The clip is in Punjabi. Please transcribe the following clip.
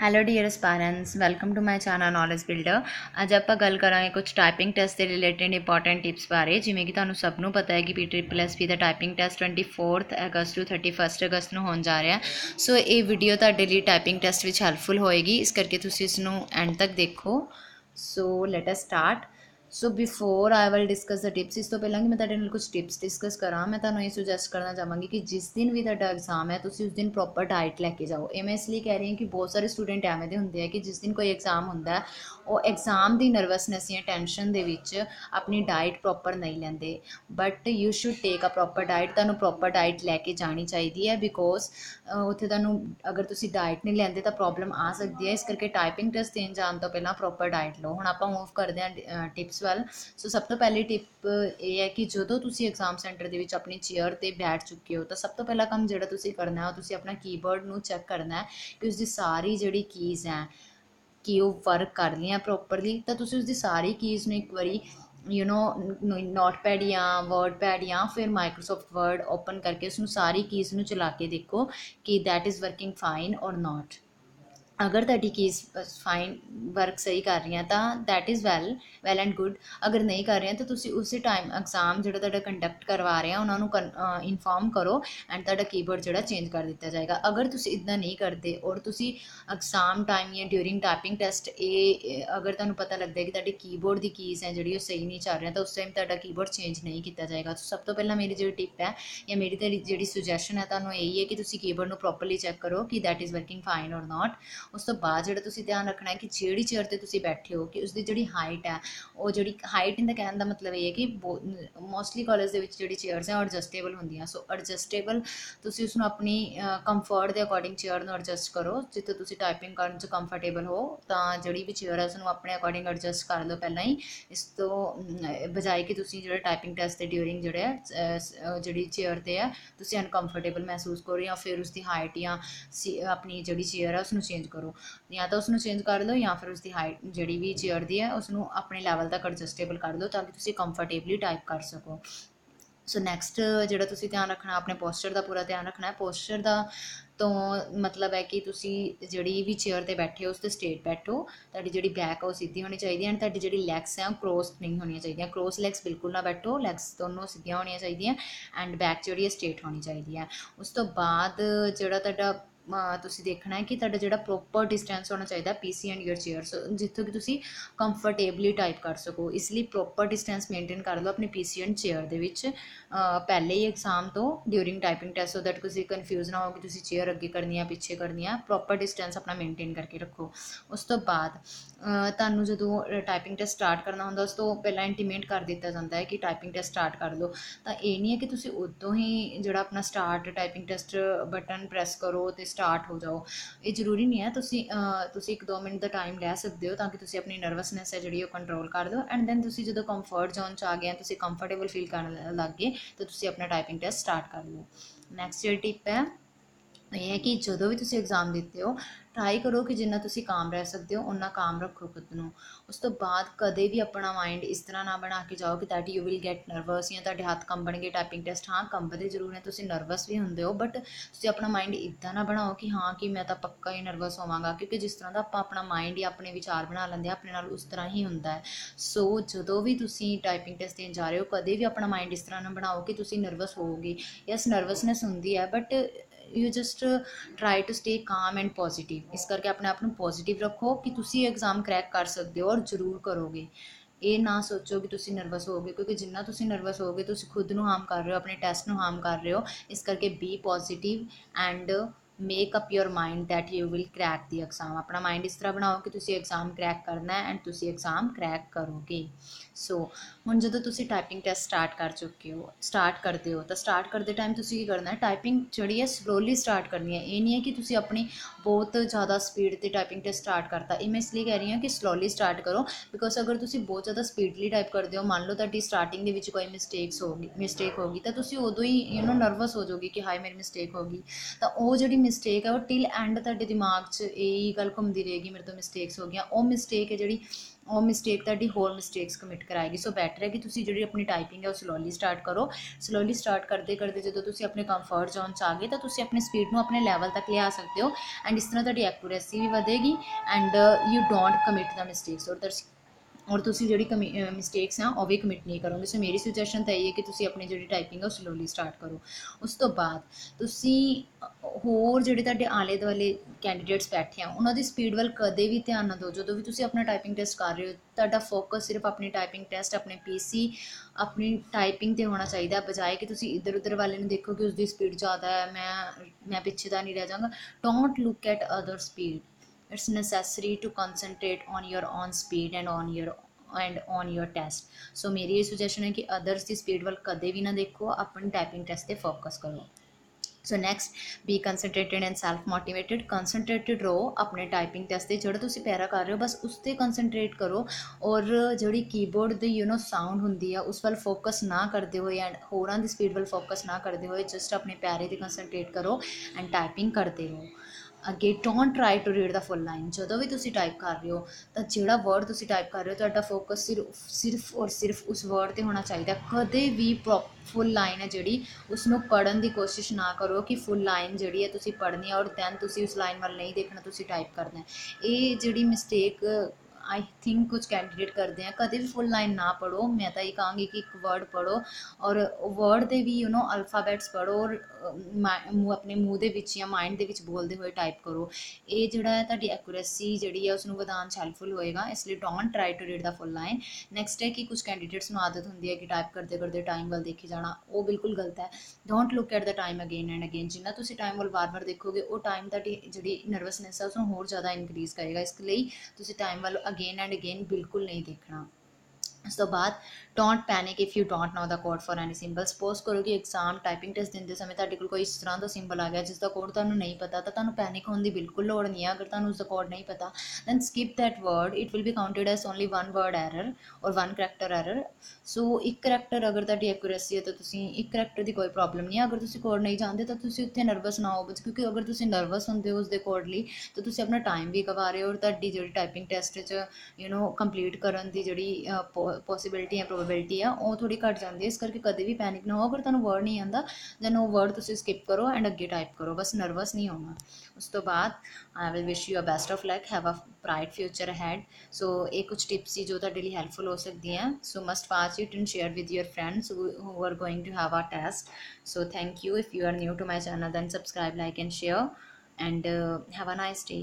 Hello dear aspirants welcome to my channel Knowledge Builder ਅੱਜ ਆਪਾਂ ਗੱਲ ਕਰਾਂਗੇ ਕੁਝ ਟਾਈਪਿੰਗ ਟੈਸਟ ਦੇ ਰਿਲੇਟਡ ਇੰਪੋਰਟੈਂਟ ਟਿਪਸ ਬਾਰੇ ਜਿਵੇਂ ਕਿ ਤੁਹਾਨੂੰ ਸਭ ਨੂੰ ਪਤਾ ਹੈ ਕਿ ਪੀ ਦਾ ਟਾਈਪਿੰਗ ਟੈਸਟ 24th ਅਗਸਤ ਤੋਂ 31st ਅਗਸਤ ਨੂੰ ਹੋਣ ਜਾ ਰਿਹਾ ਸੋ ਇਹ ਵੀਡੀਓ ਤੁਹਾਡੇ ਲਈ ਟਾਈਪਿੰਗ ਟੈਸਟ ਵਿੱਚ ਹੈਲਪਫੁਲ ਹੋਏਗੀ ਇਸ ਕਰਕੇ ਤੁਸੀਂ ਇਸ ਨੂੰ ਐਂਡ ਤੱਕ ਦੇਖੋ so let us start so before I will discuss the tips ਇਸ ਤੋਂ ਪਹਿਲਾਂ ਕਿ ਮੈਂ ਤੁਹਾਡੇ ਨਾਲ ਕੁਝ ਟਿਪਸ ਡਿਸਕਸ ਕਰਾਂ ਮੈਂ ਤੁਹਾਨੂੰ ਇਹ ਸੁਜੈਸਟ ਕਰਨਾ ਚਾਹਾਂਗੀ ਕਿ ਜਿਸ ਦਿਨ ਵੀ ਤੁਹਾਡਾ ਐਗਜ਼ਾਮ ਹੈ ਤੁਸੀਂ ਉਸ ਦਿਨ ਪ੍ਰੋਪਰ ਡਾਈਟ ਲੈ ਕੇ ਜਾਓ ਇਹ ਮੈਂ ਇਸ ਲਈ ਕਹਿ ਰਹੀ ਹਾਂ ਕਿ ਬਹੁਤ ਸਾਰੇ ਸਟੂਡੈਂਟ ਐਵੇਂ ਦੇ ਹੁੰਦੇ ਆ ਕਿ ਜਿਸ ਦਿਨ ਕੋਈ ਐਗਜ਼ਾਮ ਹੁੰਦਾ ਉਹ ਐਗਜ਼ਾਮ ਦੀ ਨਰਵਸਨੈਸ ਜਾਂ ਟੈਨਸ਼ਨ ਦੇ ਵਿੱਚ ਆਪਣੀ ਡਾਈਟ ਪ੍ਰੋਪਰ ਨਹੀਂ ਲੈਂਦੇ but you should take a proper diet ਤੁਹਾਨੂੰ ਪ੍ਰੋਪਰ ਡਾਈਟ ਲੈ ਕੇ ਜਾਣੀ ਚਾਹੀਦੀ ਹੈ ਬਿਕੋਜ਼ ਉੱਥੇ ਤੁਹਾਨੂੰ ਅਗਰ ਤੁਸੀਂ ਡਾਈਟ ਨਹੀਂ ਲੈਂਦੇ ਤਾਂ ਪ੍ਰੋਬਲਮ ਆ ਸਕਦੀ ਹੈ ਇਸ ਕਰਕੇ ਟਾਈਪਿੰਗ ਟੈਸਟ ਦੇਣ ਜਾਣ ਤੋਂ ਪਹਿਲਾਂ ਪ੍ਰੋਪਰ ਡਾਈਟ ਲਓ ਹੁਣ ਆਪਾਂ ਮੂਵ ਕਰਦੇ ਹਾਂ ਟਿਪਸ ਵੱਲ ਸੋ ਸਭ ਤੋਂ ਪਹਿਲੀ ਟਿਪ ਇਹ ਹੈ ਕਿ ਜਦੋਂ ਤੁਸੀਂ ਐਗਜ਼ਾਮ ਸੈਂਟਰ ਦੇ ਵਿੱਚ ਆਪਣੀ ਚੇਅਰ ਤੇ ਬੈਠ ਚੁੱਕੇ ਹੋ ਤਾਂ ਸਭ ਤੋਂ ਪਹਿਲਾ ਕੰਮ ਜਿਹੜਾ ਤੁਸੀਂ ਕਰਨਾ ਹੈ ਤੁਸੀਂ ਆਪਣਾ ਕੀਬੋਰਡ ਨੂੰ ਚੈੱਕ ਕਰਨਾ ਹੈ ਕਿ ਉਸ ਦੀ ਸਾਰੀ ਜਿਹੜੀ ਕੀਜ਼ ਹੈ ਕਿ ਉਹ ਵਰਕ ਕਰ ਰਹੀਆਂ ਪ੍ਰੋਪਰਲੀ ਤਾਂ ਤੁਸੀਂ ਉਸ ਦੀ ਸਾਰੀ ਕੀਜ਼ ਨੂੰ ਇੱਕ ਵਾਰੀ ਯੂ نو ਨੋਟਪੈਡ ਜਾਂ ਵਰਡਪੈਡ ਜਾਂ ਫਿਰ ਮਾਈਕਰੋਸਾਫਟ ਵਰਡ ਓਪਨ ਕਰਕੇ ਉਸ ਨੂੰ ਸਾਰੀ ਕੀਜ਼ ਨੂੰ ਚਲਾ ਕੇ ਦੇਖੋ ਕਿ that is working fine or not ਅਗਰ ਤੁਹਾਡੀ ਕੀਜ਼ ਫਾਈਨ ਵਰਕ ਸਹੀ ਕਰ ਰਹੀਆਂ ਤਾਂ that is well well and good ਅਗਰ ਨਹੀਂ ਕਰ ਰਹੀਆਂ ਤਾਂ ਤੁਸੀਂ ਉਸੇ ਟਾਈਮ ਐਗਜ਼ਾਮ ਜਿਹੜਾ ਤੁਹਾਡਾ ਕੰਡਕਟ ਕਰਵਾ ਰਹੇ ਆ, ਉਹਨਾਂ ਨੂੰ ਇਨਫਾਰਮ ਕਰੋ ਐਂਡ ਤੁਹਾਡਾ ਕੀਬੋਰਡ ਜਿਹੜਾ ਚੇਂਜ ਕਰ ਦਿੱਤਾ ਜਾਏਗਾ। ਅਗਰ ਤੁਸੀਂ ਇਦਾਂ ਨਹੀਂ ਕਰਦੇ ਔਰ ਤੁਸੀਂ ਐਗਜ਼ਾਮ ਟਾਈਮ ਜਾਂ ਡਿਊਰਿੰਗ ਟਾਈਪਿੰਗ ਟੈਸਟ ਇਹ ਅਗਰ ਤੁਹਾਨੂੰ ਪਤਾ ਲੱਗਦਾ ਕਿ ਤੁਹਾਡੇ ਕੀਬੋਰਡ ਦੀ ਕੀਜ਼ ਹੈ ਜਿਹੜੀ ਉਹ ਸਹੀ ਨਹੀਂ ਚੱਲ ਰਹੀ ਤਾਂ ਉਸ ਟਾਈਮ ਤੁਹਾਡਾ ਕੀਬੋਰਡ ਚੇਂਜ ਨਹੀਂ ਕੀਤਾ ਜਾਏਗਾ। ਸੋ ਸਭ ਤੋਂ ਪਹਿਲਾਂ ਮੇਰੀ ਜਿਹੜੀ ਟਿਪ ਹੈ ਜਾਂ ਮੇਰੀ ਜਿਹੜੀ ਸੁਜੈਸ਼ਨ ਹੈ, ਤੁਹਾਨੂੰ ਇਹੀ ਹੈ ਕਿ ਤੁਸੀਂ ਕੀਬੋਰਡ ਨੂੰ ਪ੍ਰੋਪਰਲੀ ਚੈੱਕ ਕਰੋ ਕਿ that is working fine or not ਉਸ ਤੋਂ ਬਾਅਦ ਜਿਹੜਾ ਤੁਸੀਂ ਧਿਆਨ ਰੱਖਣਾ ਹੈ ਕਿ ਜਿਹੜੀ ਚੇਅਰ ਤੇ ਤੁਸੀਂ ਬੈਠੇ ਹੋ, ਕਿ ਉਸ ਦੀ ਜਿਹੜੀ ਹਾਈਟ ਹੈ, ਉਹ ਜਿਹੜੀ ਹਾਈਟ ਇਨ ਦਾ ਕਹਿਣ ਦਾ ਮਤਲਬ ਇਹ ਹੈ ਕਿ ਮੋਸਟਲੀ ਕਾਲਜ ਦੇ ਵਿੱਚ ਜਿਹੜੀ ਚੇਅਰਸ ਹੈ ਉਹ ਐਡਜਸਟੇਬਲ ਹੁੰਦੀਆਂ। ਸੋ ਐਡਜਸਟੇਬਲ ਤੁਸੀਂ ਉਸ ਨੂੰ ਆਪਣੀ ਕੰਫਰਟ ਦੇ ਅਕੋਰਡਿੰਗ ਚੇਅਰ ਨੂੰ ਐਡਜਸਟ ਕਰੋ। ਜਿੱਥੇ ਤੁਸੀਂ ਟਾਈਪਿੰਗ ਕਰਨ 'ਚ ਕੰਫਰਟੇਬਲ ਹੋ, ਤਾਂ ਜਿਹੜੀ ਵੀ ਚੇਅਰ ਹੈ ਉਸ ਨੂੰ ਆਪਣੇ ਅਕੋਰਡਿੰਗ ਐਡਜਸਟ ਕਰ ਲਓ ਪਹਿਲਾਂ ਹੀ। ਇਸ ਤੋਂ ਬਜਾਏ ਕਿ ਤੁਸੀਂ ਜਿਹੜਾ ਟਾਈਪਿੰਗ ਟੈਸਟ ਦੇ ਡਿਊਰਿੰਗ ਜਿਹੜੇ ਜਿਹੜੀ ਚੇਅਰ ਤੇ ਹੈ, ਤੁਸੀਂ ਅਨਕੰਫਰਟੇਬਲ ਮਹਿਸੂਸ ਕਰੋ ਜਾਂ ਫਿਰ ਉਸ ਦੀ ਹਾਈਟ ਜਾਂ ਆਪਣੀ ਜਿਹੜੀ ਚੇਅਰ ਹੈ ਉਸ ਨੂੰ ਚੇਂਜ ਕਰੋ। ਕਰੋ। ਜਾਂ ਤਾਂ ਉਸ ਨੂੰ ਚੇਂਜ ਕਰ ਲਓ ਜਾਂ ਫਿਰ ਉਸ ਦੀ ਹਾਈਟ ਜਿਹੜੀ ਵੀ ਚੇਅਰ ਦੀ ਹੈ ਉਸ ਨੂੰ ਆਪਣੇ ਲੈਵਲ ਤੱਕ ਐਡਜਸਟੇਬਲ ਕਰ ਦਿਓ ਤਾਂ ਕਿ ਤੁਸੀਂ ਕੰਫਰਟੇਬਲੀ ਟਾਈਪ ਕਰ ਸਕੋ। ਸੋ ਨੈਕਸਟ ਜਿਹੜਾ ਤੁਸੀਂ ਧਿਆਨ ਰੱਖਣਾ, ਆਪਣੇ ਪੋਸਚਰ ਦਾ ਪੂਰਾ ਧਿਆਨ ਰੱਖਣਾ ਹੈ। ਪੋਸਚਰ ਦਾ ਤੋਂ ਮਤਲਬ ਹੈ ਕਿ ਤੁਸੀਂ ਜਿਹੜੀ ਵੀ ਚੇਅਰ ਤੇ ਬੈਠੇ ਹੋ, ਉਸ ਤੇ ਸਟੇਟ ਬੈਠੋ। ਤੁਹਾਡੀ ਜਿਹੜੀ ਬੈਕ ਹੈ ਉਹ ਸਿੱਧੀ ਹੋਣੀ ਚਾਹੀਦੀ ਹੈ ਐਂਡ ਤੁਹਾਡੀ ਜਿਹੜੀ ਲੈਗਸ ਹੈ ਉਹ ਕ੍ਰੋਸ ਨਹੀਂ ਹੋਣੀਆਂ ਚਾਹੀਦੀਆਂ। ਕ੍ਰੋਸ ਲੈਗਸ ਬਿਲਕੁਲ ਨਾ ਬੈਠੋ ਲੈਗਸ ਦੋਨੋਂ ਸਿੱਧੀਆਂ ਹੋਣੀਆਂ ਚਾਹੀਦੀਆਂ ਐਂਡ ਬੈਕ ਜਿਹੜੀ ਹੈ ਸਟੇਟ ਹੋਣੀ ਚਾਹੀਦੀ ਹੈ। ਉਸ ਤੋਂ ਬਾਅਦ ਜਿਹੜਾ ਤੁਹਾਡਾ ਤੁਸੀਂ ਦੇਖਣਾ ਹੈ ਕਿ ਤੁਹਾਡਾ ਜਿਹੜਾ ਪ੍ਰੋਪਰ ਡਿਸਟੈਂਸ ਹੋਣਾ ਚਾਹੀਦਾ ਪੀਸੀ ਐਂਡ ਯਰ ਚੇਅਰਸ ਜਿੱਥੋਂ ਕਿ ਤੁਸੀਂ ਕੰਫਰਟੇਬਲੀ ਟਾਈਪ ਕਰ ਸਕੋ। ਇਸ ਲਈ ਪ੍ਰੋਪਰ ਡਿਸਟੈਂਸ ਮੇਨਟੇਨ ਕਰ ਲਓ ਆਪਣੀ ਪੀਸੀ ਐਂਡ ਚੇਅਰ ਦੇ ਵਿੱਚ। ਪਹਿਲੇ ਹੀ ਐਗਜ਼ਾਮ ਤੋਂ during typing test so that ਤੁਸੀਂ ਕਨਫਿਊਜ਼ ਨਾ ਹੋ ਕਿ ਤੁਸੀਂ ਚੇਅਰ ਅੱਗੇ ਕਰਨੀ ਹੈ ਪਿੱਛੇ ਕਰਨੀ ਹੈ ਪ੍ਰੋਪਰ ਡਿਸਟੈਂਸ ਆਪਣਾ ਮੇਨਟੇਨ ਕਰਕੇ ਰੱਖੋ। ਉਸ ਤੋਂ ਬਾਅਦ ਤੁਹਾਨੂੰ ਜਦੋਂ ਟਾਈਪਿੰਗ ਟੈਸਟ ਸਟਾਰਟ ਕਰਨਾ ਹੁੰਦਾ, ਉਸ ਤੋਂ ਪਹਿਲਾਂ ਇੰਟੀਮੇਟ ਕਰ ਦਿੱਤਾ ਜਾਂਦਾ ਹੈ ਕਿ ਟਾਈਪਿੰਗ ਟੈਸਟ ਸਟਾਰਟ ਕਰ ਲਓ। ਤਾਂ ਇਹ ਨਹੀਂ ਹੈ ਕਿ ਤੁਸੀਂ ਉਦੋਂ ਹੀ ਜਿਹੜਾ ਆਪਣਾ start typing test button press ਕਰੋ ਤੇ ਸਟਾਰਟ ਹੋ ਜਾਓ। ਇਹ ਜ਼ਰੂਰੀ ਨਹੀਂ ਹੈ, ਤੁਸੀਂ ਤੁਸੀਂ 1-2 ਮਿੰਟ ਦਾ ਟਾਈਮ ਲੈ ਸਕਦੇ ਹੋ ਤਾਂ ਕਿ ਤੁਸੀਂ ਆਪਣੀ ਨਰਵਸਨੈਸ ਹੈ ਜਿਹੜੀ ਉਹ ਕੰਟਰੋਲ ਕਰ ਲਓ ਐਂਡ ਦੈਨ ਤੁਸੀਂ ਜਦੋਂ ਕੰਫਰਟ ਜ਼ੋਨ ਚ ਆ ਗਏ ਤੁਸੀਂ ਕੰਫਰਟੇਬਲ ਫੀਲ ਕਰਨ ਲੱਗ ਗਏ, ਤਾਂ ਤੁਸੀਂ ਆਪਣਾ ਟਾਈਪਿੰਗ ਟੈਸਟ ਸਟਾਰਟ ਕਰ ਲਓ ਨੈਕਸਟ ਜਿਹੜੀ ਟਿਪ ਹੈ ਇਹ ਹੈ ਕਿ ਜਦੋਂ ਵੀ ਤੁਸੀਂ ਐਗਜ਼ਾਮ ਦਿੱਤੇ ਹੋ ਟਰਾਈ ਕਰੋ ਕਿ ਜਿੰਨਾ ਤੁਸੀਂ ਕਾਮ ਰਹਿ ਸਕਦੇ ਹੋ ਉਹਨਾਂ ਕਾਮ ਰੱਖੋ ਖੁਦ ਨੂੰ। ਉਸ ਤੋਂ ਬਾਅਦ ਕਦੇ ਵੀ ਆਪਣਾ ਮਾਈਂਡ ਇਸ ਤਰ੍ਹਾਂ ਨਾ ਬਣਾ ਕੇ ਜਾਓ ਕਿ that you will get nervous ਜਾਂ ਤੁਹਾਡੇ ਹੱਥ ਕੰਬਣਗੇ ਟਾਈਪਿੰਗ ਟੈਸਟ ਹਾਂ, ਕੰਬਦੇ ਜ਼ਰੂਰ ਨੇ, ਤੁਸੀਂ ਨਰਵਸ ਵੀ ਹੁੰਦੇ ਹੋ ਬਟ ਤੁਸੀਂ ਆਪਣਾ ਮਾਈਂਡ ਇਦਾਂ ਨਾ ਬਣਾਓ ਕਿ ਹਾਂ, ਕਿ ਮੈਂ ਤਾਂ ਪੱਕਾ ਹੀ ਨਰਵਸ ਹੋਵਾਂਗਾ, ਕਿਉਂਕਿ ਜਿਸ ਤਰ੍ਹਾਂ ਦਾ ਆਪਾਂ ਆਪਣਾ ਮਾਈਂਡ ਜਾਂ ਆਪਣੇ ਵਿਚਾਰ ਬਣਾ ਲੈਂਦੇ ਆ ਆਪਣੇ ਨਾਲ ਉਸ ਤਰ੍ਹਾਂ ਹੀ ਹੁੰਦਾ ਹੈ। ਸੋ ਜਦੋਂ ਵੀ ਤੁਸੀਂ ਟਾਈਪਿੰਗ ਟੈਸਟ ਦੇਣ ਜਾ ਰਹੇ ਹੋ, ਕਦੇ ਵੀ ਆਪਣਾ ਮਾਈਂਡ ਇਸ ਤਰ੍ਹਾਂ ਨਾ ਬਣਾਓ ਕਿ ਤੁਸੀਂ ਨਰਵਸ ਹੋਵੋਗੇ। ਯੈਸ ਨਰਵਸਨੈਸ ਹੁੰਦੀ ਹੈ but you just try to stay calm and positive ਇਸ ਕਰਕੇ ਆਪਣੇ ਆਪ ਨੂੰ ਪੋਜ਼ਿਟਿਵ ਰੱਖੋ ਕਿ ਤੁਸੀਂ ਐਗਜ਼ਾਮ ਕਰੈਕ ਕਰ ਸਕਦੇ ਹੋ ਔਰ ਜ਼ਰੂਰ ਕਰੋਗੇ। ਇਹ ਨਾ ਸੋਚੋ ਕਿ ਤੁਸੀਂ ਨਰਵਸ ਹੋਗੇ ਕਿਉਂਕਿ ਜਿੰਨਾ ਤੁਸੀਂ ਨਰਵਸ ਹੋਗੇ ਤੁਸੀਂ ਖੁਦ ਨੂੰ ਹਾਰਮ ਕਰ ਰਹੇ ਹੋ, ਆਪਣੇ ਟੈਸਟ ਨੂੰ ਹਾਰਮ ਕਰ ਰਹੇ ਹੋ। ਇਸ ਕਰਕੇ be positive and make up your mind that you will crack the exam ਆਪਣਾ ਮਾਈਂਡ ਇਸ ਤਰ੍ਹਾਂ ਬਣਾਓ ਕਿ ਤੁਸੀਂ ਐਗਜ਼ਾਮ ਕ੍ਰੈਕ ਕਰਨਾ ਹੈ ਐਂਡ ਤੁਸੀਂ ਐਗਜ਼ਾਮ ਕ੍ਰੈਕ ਕਰੋਗੇ ਸੋ ਹੁਣ ਜਦੋਂ ਤੁਸੀਂ ਟਾਈਪਿੰਗ ਟੈਸਟ ਸਟਾਰਟ ਕਰ ਚੁੱਕੇ ਹੋ ਸਟਾਰਟ ਕਰਦੇ ਹੋ ਤਾਂ ਸਟਾਰਟ ਕਰਦੇ ਟਾਈਮ ਤੁਸੀਂ ਕੀ ਕਰਨਾ ਹੈ ਟਾਈਪਿੰਗ ਜਿਹੜੀ ਹੈ ਸਲੋਲੀ ਸਟਾਰਟ ਕਰਨੀ ਹੈ ਇਹ ਨਹੀਂ ਹੈ ਕਿ ਤੁਸੀਂ ਆਪਣੀ ਬਹੁਤ ਜ਼ਿਆਦਾ ਸਪੀਡ ਤੇ ਟਾਈਪਿੰਗ ਟੈਸਟ ਸਟਾਰਟ ਕਰਤਾ ਇਹ ਮੈਂ ਇਸ ਲਈ ਕਹਿ ਰਹੀ ਹਾਂ ਕਿ ਸਲੋਲੀ ਸਟਾਰਟ ਕਰੋ ਬਿਕੋਜ਼ ਅਗਰ ਤੁਸੀਂ ਬਹੁਤ ਜ਼ਿਆਦਾ ਸਪੀਡਲੀ ਟਾਈਪ ਕਰਦੇ ਹੋ ਮੰਨ ਲਓ ਤੁਹਾਡੀ ਸਟਾਰਟਿੰਗ ਦੇ ਵਿੱਚ ਕੋਈ ਮਿਸਟੇਕਸ ਹੋਗੀ ਮਿਸਟੇਕ ਹੋਗੀ ਤਾਂ ਤੁਸੀਂ ਉਦੋਂ ਹੀ ਯੂ نو ਨਰਵਸ ਹੋ ਜਾਓਗੇ ਕਿ ਹਾਈ ਮੇਰੀ ਮਿਸਟੇਕ ਹੋਗੀ ਤਾਂ ਉਹ ਜਿਹੜੀ ਮਿਸਟੇਕ ਹੈ ਉਹ ਟਿਲ ਐਂਡ ਤੁਹਾਡੇ ਦਿਮਾਗ 'ਚ ਇਹੀ ਗੱਲ ਘੁੰਮਦੀ ਰਹੇਗੀ, ਮੇਰੇ ਤੋਂ ਮਿਸਟੇਕਸ ਹੋ ਗਈਆਂ। ਉਹ ਮਿਸਟੇਕ ਹੈ ਜਿਹੜੀ, ਉਹ ਮਿਸਟੇਕ ਤੁਹਾਡੀ ਹੋਰ ਮਿਸਟੇਕਸ ਕਮਿਟ ਕਰਾਏਗੀ। ਸੋ ਬੈਟਰ ਹੈ ਕਿ ਤੁਸੀਂ ਜਿਹੜੀ ਆਪਣੀ ਟਾਈਪਿੰਗ ਹੈ, ਉਹ ਸਲੋਲੀ ਸਟਾਰਟ ਕਰੋ। ਸਲੋਲੀ ਸਟਾਰਟ ਕਰਦੇ ਕਰਦੇ ਜਦੋਂ ਤੁਸੀਂ ਆਪਣੇ ਕੰਫਰਟ ਜ਼ੋਨ 'ਚ ਆ ਗਏ, ਤਾਂ ਤੁਸੀਂ ਆਪਣੀ ਸਪੀਡ ਨੂੰ ਆਪਣੇ ਲੈਵਲ ਤੱਕ ਲਿਆ ਸਕਦੇ ਹੋ। ਐਂਡ ਇਸ ਤਰ੍ਹਾਂ ਤੁਹਾਡੀ ਐਕੂਰੇਸੀ ਵੀ ਵਧੇਗੀ and you don't commit the mistakes ਔਰ ਔਰ ਤੁਸੀਂ ਜਿਹੜੀ ਮਿਸਟੇਕਸ ਆ, ਉਹ ਵੀ ਕਮਿਟ ਨਹੀਂ ਕਰੋਗੇ। ਸੋ ਮੇਰੀ ਸੁਜੈਸ਼ਨ ਤਾਂ ਇਹ ਹੈ ਕਿ ਤੁਸੀਂ ਆਪਣੀ ਜਿਹੜੀ ਟਾਈਪਿੰਗ ਆ, ਉਹ ਸਲੋਲੀ ਸਟਾਰਟ ਕਰੋ। ਉਸ ਤੋਂ ਬਾਅਦ ਤੁਸੀਂ ਹੋਰ ਜਿਹੜੇ ਤੁਹਾਡੇ ਆਲੇ ਦੁਆਲੇ ਕੈਂਡੀਡੇਟਸ ਬੈਠੇ ਆ, ਉਹਨਾਂ ਦੀ ਸਪੀਡ ਵੱਲ ਕਦੇ ਵੀ ਧਿਆਨ ਨਾ ਦਿਓ। ਜਦੋਂ ਵੀ ਤੁਸੀਂ ਆਪਣਾ ਟਾਈਪਿੰਗ ਟੈਸਟ ਕਰ ਰਹੇ ਹੋ, ਤੁਹਾਡਾ ਫੋਕਸ ਸਿਰਫ ਆਪਣੀ ਟਾਈਪਿੰਗ ਟੈਸਟ ਆਪਣੇ ਪੀਸੀ ਆਪਣੀ ਟਾਈਪਿੰਗ ਤੇ ਹੋਣਾ ਚਾਹੀਦਾ ਬਜਾਏ ਕਿ ਤੁਸੀਂ ਇੱਧਰ ਉੱਧਰ ਵਾਲੇ ਨੂੰ ਦੇਖੋ ਕਿ ਉਸ ਦੀ ਸਪੀਡ ਜ਼ਿਆਦਾ ਹੈ, ਮੈਂ ਮੈਂ ਪਿੱਛੇ ਦਾ ਨਹੀਂ ਰਹਿ ਜਾਵਾਂਗਾ don't look at other speed it's necessary to concentrate on your own speed and on your and on your test so ਮੇਰੀ ਇਹ ਸੁਜੈਸ਼ਨ ਹੈ ਕਿ ਅਦਰਸ ਦੀ ਸਪੀਡ ਵੱਲ ਕਦੇ ਵੀ ਨਾ ਦੇਖੋ ਆਪਣੀ ਟਾਈਪਿੰਗ ਟੈਸਟ ਤੇ ਫੋਕਸ ਕਰੋ so next be concentrated and self motivated concentrated ਰਹੋ ਆਪਣੇ ਟਾਈਪਿੰਗ ਟੈਸਟ ਤੇ ਜਿਹੜਾ ਤੁਸੀਂ ਪੈਰਾ ਕਰ ਰਹੇ ਹੋ ਬਸ ਉਸ ਤੇ ਕਨਸੈਂਟਰੇਟ ਕਰੋ ਔਰ ਜਿਹੜੀ ਕੀਬੋਰਡ ਦੀ ਯੂ نو ਸਾਊਂਡ ਹੁੰਦੀ ਆ ਉਸ ਵੱਲ ਫੋਕਸ ਨਾ ਕਰਦੇ ਹੋਏ ਐਂਡ ਹੋਰਾਂ ਦੀ ਸਪੀਡ ਵੱਲ ਫੋਕਸ ਨਾ ਕਰਦੇ ਹੋਏ ਜਸਟ ਆਪਣੇ ਪੈਰੇ ਤੇ ਕਨਸੈਂਟਰੇਟ ਕਰੋ ਐਂਡ ਟਾਈਪਿੰਗ ਕਰਦੇ ਰਹੋ ਅੱਗੇ don't try to read the full line ਜਦੋਂ ਵੀ ਤੁਸੀਂ ਟਾਈਪ ਕਰ ਰਹੇ ਹੋ, ਤਾਂ ਜਿਹੜਾ ਵਰਡ ਤੁਸੀਂ ਟਾਈਪ ਕਰ ਰਹੇ ਹੋ, ਤੁਹਾਡਾ ਫੋਕਸ ਸਿਰਫ ਸਿਰਫ ਔਰ ਸਿਰਫ ਉਸ ਵਰਡ ਤੇ ਹੋਣਾ ਚਾਹੀਦਾ। ਕਦੇ ਵੀ ਫੁੱਲ ਲਾਈਨ ਹੈ ਜਿਹੜੀ ਉਸ ਨੂੰ ਪੜਨ ਦੀ ਕੋਸ਼ਿਸ਼ ਨਾ ਕਰੋ ਕਿ ਫੁੱਲ ਲਾਈਨ ਜਿਹੜੀ ਹੈ ਤੁਸੀਂ ਪੜ੍ਹਨੀ ਹੈ ਔਰ ਦੈਨ ਤੁਸੀਂ ਉਸ ਲਾਈਨ ਵੱਲ ਨਹੀਂ ਦੇਖਣਾ, ਤੁਸੀਂ ਟਾਈਪ ਕਰਨਾ ਇਹ ਜਿਹੜੀ ਮਿਸਟੇਕ ਆਈ ਥਿੰਕ ਕੁਝ ਕੈਂਡੀਡੇਟ ਕਰਦੇ ਆ, ਕਦੇ ਵੀ ਫੁੱਲ ਲਾਈਨ ਨਾ ਪੜੋ ਮੈਂ ਤਾਂ ਇਹ ਕਹਾਂਗੀ ਕਿ ਇੱਕ ਵਰਡ ਪੜੋ ਔਰ ਵਰਡ ਦੇ ਵੀ ਯੂ نو ਅਲਫਾਬੈਟਸ ਪੜੋ ਔਰ ਮੂੰਹ, ਆਪਣੇ ਮੂੰਹ ਦੇ ਵਿੱਚ ਜਾਂ ਮਾਈਂਡ ਦੇ ਵਿੱਚ ਬੋਲਦੇ ਹੋਏ ਟਾਈਪ ਕਰੋ। ਇਹ ਜਿਹੜਾ ਹੈ ਤੁਹਾਡੀ ਐਕੂਰੇਸੀ ਜਿਹੜੀ ਹੈ ਉਸ ਨੂੰ ਵਧਾਉਣ ਚ ਹੈਲਪਫੁਲ ਹੋਏਗਾ, ਇਸ ਲਈ don't try to read the full line next ਹੈ ਕਿ ਕੁਝ ਕੈਂਡੀਡੇਟਸ ਨੂੰ ਆਦਤ ਹੁੰਦੀ ਹੈ ਕਿ ਟਾਈਪ ਕਰਦੇ ਕਰਦੇ ਟਾਈਮ ਵੱਲ ਦੇਖੀ ਜਾਣਾ, ਉਹ ਬਿਲਕੁਲ ਗਲਤ ਹੈ। Don't look at the time again and again ਜਿੰਨਾ ਤੁਸੀਂ ਟਾਈਮ ਵੱਲ ਵਾਰ-ਵਾਰ ਦੇਖੋਗੇ, ਉਹ ਟਾਈਮ ਤੁਹਾਡੀ ਜਿਹੜੀ ਨਰਵਸਨੈਸ ਹੈ ਉਸ ਨੂੰ ਹੋਰ ਜ਼ਿਆਦਾ ਇਨਕਰੀਜ਼ ਕਰੇਗਾ। ਇਸ ਲਈ ਤੁਸੀਂ ਟਾਈਮ ਵੱਲ ਅਗੇਨ ਐਂਡ ਅਗੇਨ ਬਿਲਕੁਲ ਨਹੀਂ ਦੇਖਣਾ। ਇਸ ਤੋਂ ਬਾਅਦ don't panic if you don't know the code for any symbol suppose ਕਰੋ ਕਿ ਐਗਜ਼ਾਮ ਟਾਈਪਿੰਗ ਟੈਸਟ ਦਿੰਦੇ ਸਮੇਂ ਤੁਹਾਡੇ ਕੋਲ ਕੋਈ ਇਸ ਤਰ੍ਹਾਂ ਦਾ ਸਿੰਬਲ ਆ ਗਿਆ, ਜਿਸ ਦਾ ਕੋਡ ਤੁਹਾਨੂੰ ਨਹੀਂ ਪਤਾ, ਤਾਂ ਤੁਹਾਨੂੰ ਪੈਨਿਕ ਹੋਣ ਦੀ ਬਿਲਕੁਲ ਲੋੜ ਨਹੀਂ ਹੈ ਅਗਰ ਤੁਹਾਨੂੰ ਉਸ ਦਾ ਕੋਡ ਨਹੀਂ ਪਤਾ then skip that word it will be counted as only one word error or one character error so ਇੱਕ ਕਰੈਕਟਰ ਅਗਰ ਤੁਹਾਡੀ ਐਕੂਰੇਸੀ ਹੈ ਤਾਂ ਤੁਸੀਂ, ਇੱਕ ਕਰੈਕਟਰ ਦੀ ਕੋਈ ਪ੍ਰੋਬਲਮ ਨਹੀਂ ਹੈ ਅਗਰ ਤੁਸੀਂ ਕੋਡ ਨਹੀਂ ਜਾਣਦੇ ਤਾਂ ਤੁਸੀਂ ਉੱਥੇ ਨਰਵਸ ਨਾ ਹੋਵੋ ਕਿਉਂਕਿ ਅਗਰ ਤੁਸੀਂ ਨਰਵਸ ਹੁੰਦੇ ਹੋ ਉਸ ਦੇ ਕੋਡ ਲਈ, ਤਾਂ ਤੁਸੀਂ ਆਪਣਾ ਟਾਈਮ ਵੀ ਗਵਾ ਰਹੇ ਹੋ। ਔਰ ਤੁਹਾਡੀ ਜਿਹੜੀ ਟਾਈਪਿੰਗ ਟੈਸਟ 'ਚ ਯੂ نو ਕੰਪਲੀਟ ਕਰਨ ਦੀ ਜਿਹੜੀ ਪੋਸਿਬਿਲਿਟੀ ਹੈ ਪ੍ਰੋਬੇਬਿਲਿਟੀ ਆ ਉਹ ਥੋੜੀ ਘਟ ਜਾਂਦੀ ਹੈ। ਇਸ ਕਰਕੇ ਕਦੇ ਵੀ ਪੈਨਿਕ ਨਾ ਹੋ। ਅਗਰ ਤੁਹਾਨੂੰ ਵਰਡ ਨਹੀਂ ਆਂਦਾ ਦੈਨ ਉਹ ਵਰਡ ਤੁਸੀਂ ਸਕਿਪ ਕਰੋ ਐਂਡ ਅੱਗੇ ਟਾਈਪ ਕਰੋ। ਬਸ ਨਰਵਸ ਨਹੀਂ ਹੋਣਾ। ਉਸ ਤੋਂ ਬਾਅਦ I will wish you a best of luck have a bright future ahead so ਇਹ ਕੁਝ ਟਿਪਸ ਸੀ ਜੋ ਤੁਹਾਡੇ ਲਈ ਹੈਲਪਫੁਲ ਹੋ ਸਕਦੀਆਂ। So must pass it and share with your friends who are going to have a test. So thank you. If you are new to my channel then subscribe like and share. And uh, have a nice day.